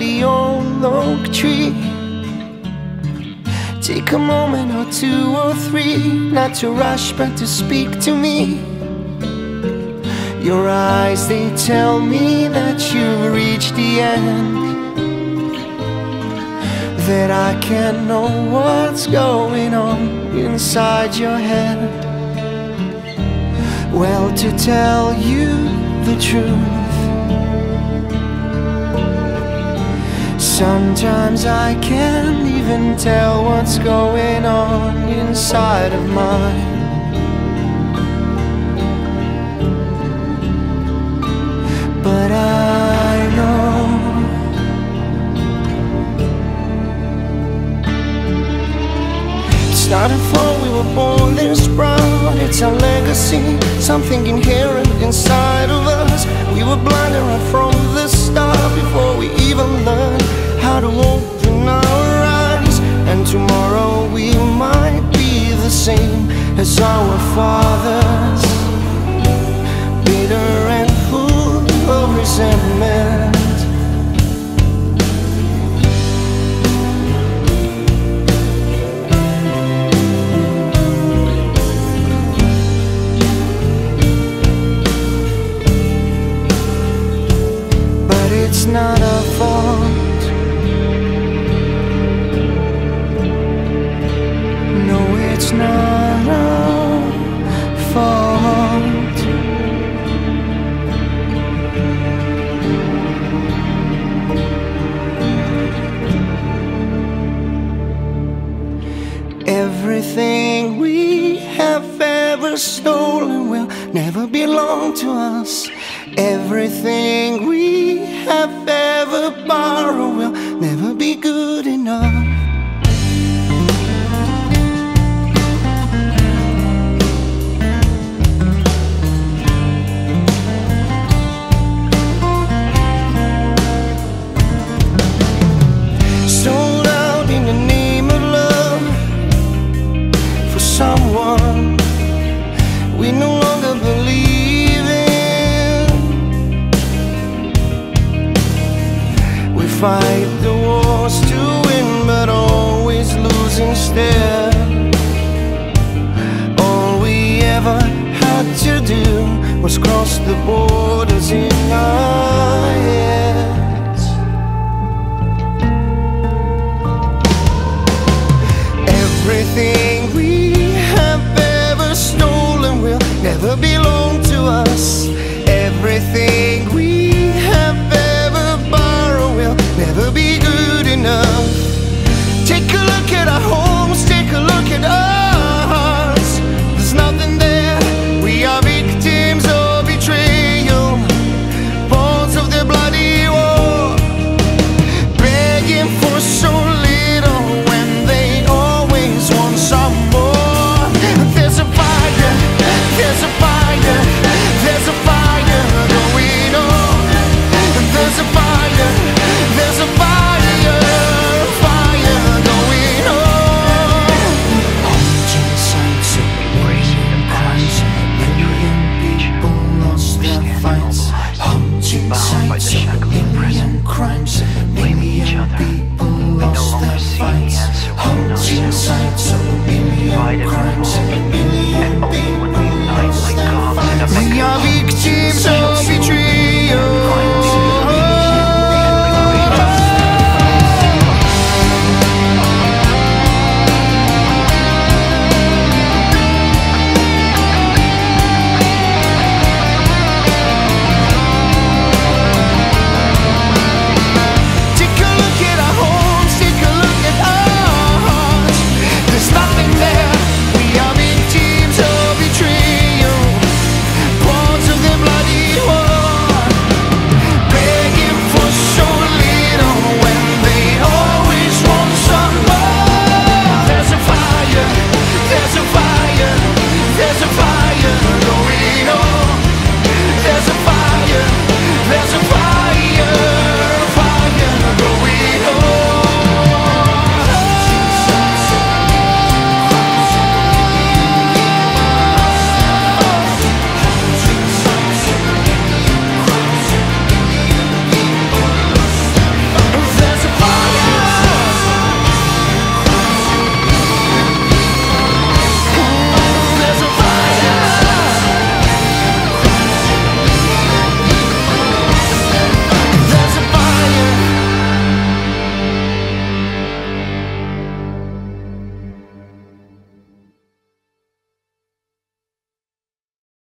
the old oak tree. Take a moment or two or three, not to rush but to speak to me. Your eyes, they tell me that you've reached the end. That I can't know what's going on inside your head. Well, to tell you the truth. Sometimes I can't even tell what's going on inside of mine. But I know it's not a fault we were born this proud. It's our legacy, something inherent inside of us. We were blinded right from the start as our fathers, bitter and full of resentment. But it's not our fault. Stolen will never belong to us. Everything we have ever borrowed will never be good enough. Fight the wars to win, but always lose instead. All we ever had to do was cross the borders in our head.